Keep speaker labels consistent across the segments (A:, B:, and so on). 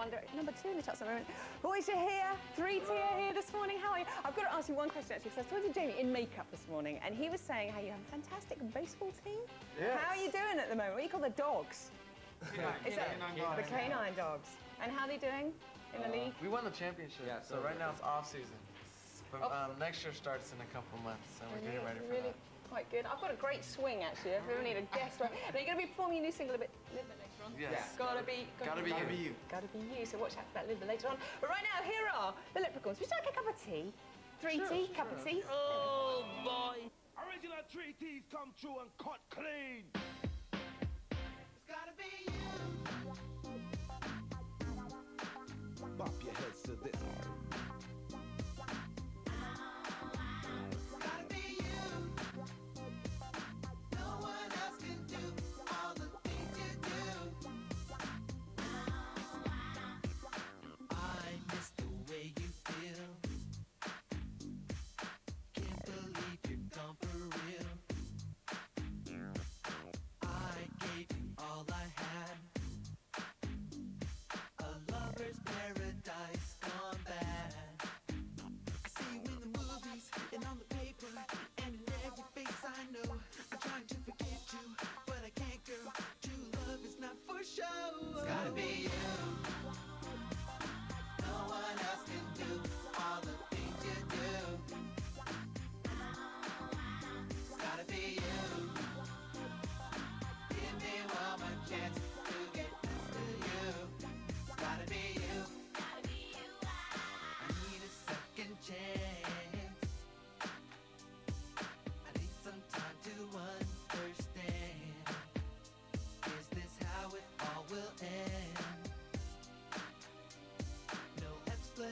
A: One Direction number two in the charts at the moment. Boys, you're here. Three T are here this morning. How are you? I've got to ask you one question actually, because I was talking to Jamie in makeup this morning, and he was saying how you have a fantastic baseball team.
B: Yes.
A: How are you doing at the moment? What do you call the dogs?
B: Yeah,
A: Is that the canine dogs? And how are they doing in the league?
C: We won the championship.
B: Yeah,
C: so
B: so
C: right now it's off season. But
A: Off-
C: um, next year starts in a couple months, and we're getting ready for
A: really
C: that.
A: quite good. I've got a great swing actually. If we ever need a guest, right? Now you're going to be performing your new single a bit, a bit later on.
C: Yes.
A: Gotta be,
C: Gotta be be, you.
A: Gotta be you. So watch out for that a little bit later on. But right now, here are the leprechauns. Would you like a cup of tea? Three tea, cup of tea. Oh boy.
D: Original three teas come true and cut clean.
E: It's gotta be you.
D: Bop your heads to this.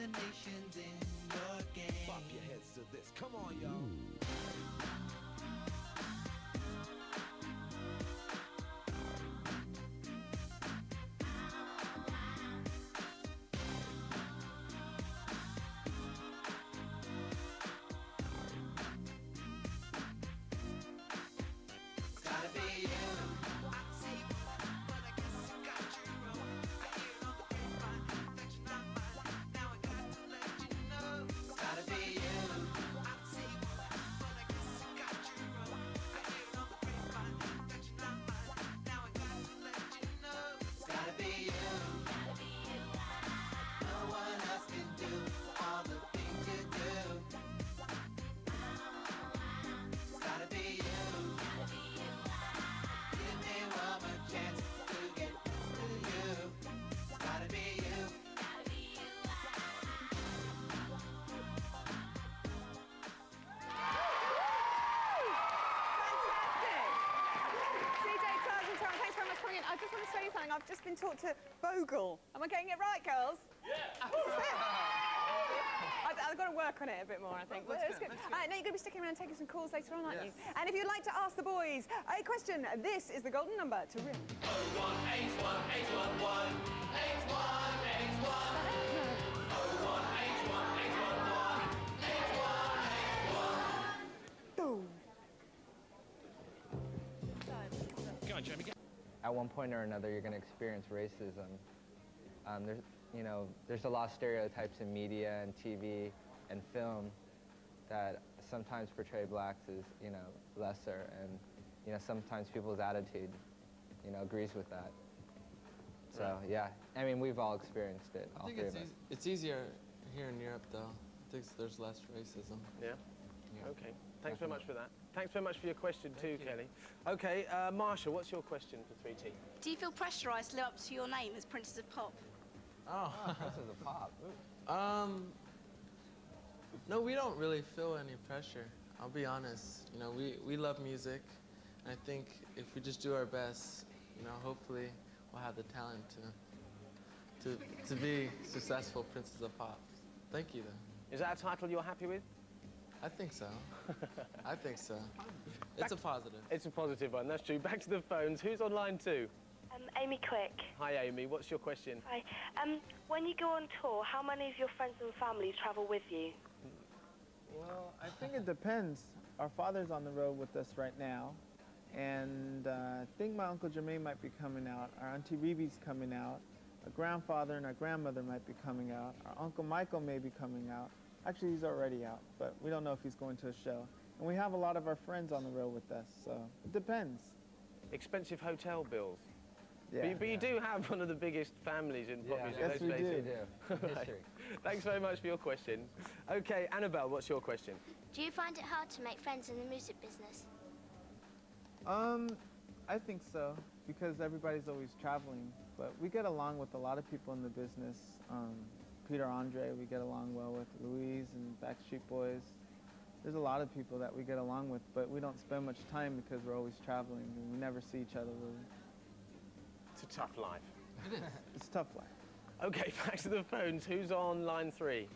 E: Explanations in your game.
D: Bop your heads to this. Come on, y'all.
A: I've just been taught to bogle. Am I getting it right, girls? Yeah. I've, I've got to work on it a bit more, I think.
C: that's
A: But
C: good,
A: good.
C: that's good.
A: Uh, now you're going to be sticking around taking some calls later on, aren't
C: Yes.
A: you? And if you'd like to ask the boys a question, this is the golden number to ring. Boom.
F: At one point or another you're going to experience racism. Um, there's, you know, there's a lot of stereotypes in media and TV and film that sometimes portray blacks as, you know, lesser, and you know sometimes people's attitude, you know, agrees with that. So yeah, I mean we've all experienced it,
C: I
F: all
C: think
F: three
C: it's,
F: of us.
C: eas- it's easier here in Europe, though. I think there's less racism.
B: Yeah.
C: Yeah.
B: Okay. Thanks very much for that. Thanks very much for your question too,
C: you.
B: Kelly. Okay, uh, Marsha, what's your question for 3T?
G: Do you feel pressurised to live up to your name as Princess of Pop?
C: Oh.
F: This is a pop.
C: Um, no, we don't really feel any pressure. I'll be honest. You know, we, we love music. And I think if we just do our best, you know, hopefully we'll have the talent to, to, to be successful Princess of Pop. Thank you, though.
B: Is that a title you're happy with?
C: I think so. I think so. It's a positive.
B: It's a positive one, that's true. Back to the phones. Who's on line two?
H: Um, Amy Quick.
B: Hi, Amy. What's your question?
H: Hi. Um, when you go on tour, how many of your friends and family travel with you?
I: Well, I think it depends. Our father's on the road with us right now, and uh, I think my uncle Jermaine might be coming out. Our auntie Rebbie's coming out, our grandfather and our grandmother might be coming out. Our Uncle Michael may be coming out. Actually, he's already out, but we don't know if he's going to a show. And we have a lot of our friends on the road with us, so it depends.
B: Expensive hotel bills.
I: Yeah.
B: But, you- but you do have one of the biggest families in pop
F: Yeah,
B: music.
I: Yes,
B: let's
I: we
B: face
I: do.
F: do.
B: Right. Thanks very much for your question. Okay, Annabelle, what's your question?
J: Do you find it hard to make friends in the music business?
I: Um, I think so because everybody's always traveling, but we get along with a lot of people in the business. Um, Peter Andre, we get along well with Louise and Backstreet Boys. There's a lot of people that we get along with, but we don't spend much time because we're always traveling and we never see each other really.
B: It's a tough life.
I: It's it's a tough life.
B: Okay, back to the phones. Who's on line three?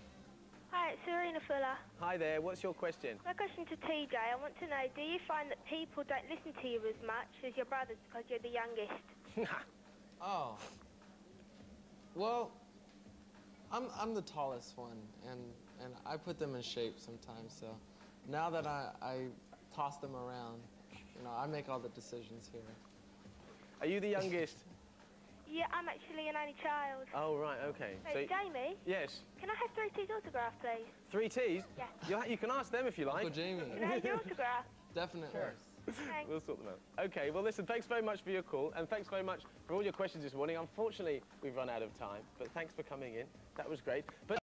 H: Hi, it's Serena Fuller.
B: Hi there, what's your question?
H: My question to TJ, I want to know, do you find that people don't listen to you as much as your brothers because you're the youngest?
C: Oh. Well, I'm I'm the tallest one, and and I put them in shape sometimes. So now that I I toss them around, you know, I make all the decisions here.
B: Are you the youngest?
H: Yeah, I'm actually an only child.
B: oh, right, okay.
H: Hey, Jamie,
B: yes,
H: can I have three T's autograph, please?
B: three T's?
H: Yeah.
B: You, you can ask them if you like.
C: Uncle Jamie,
H: Can I have your autograph?
C: definitely.
H: Thanks.
B: We'll sort them out. Okay, well, listen, thanks very much for your call, and thanks very much for all your questions this morning. Unfortunately, we've run out of time, but thanks for coming in. That was great. But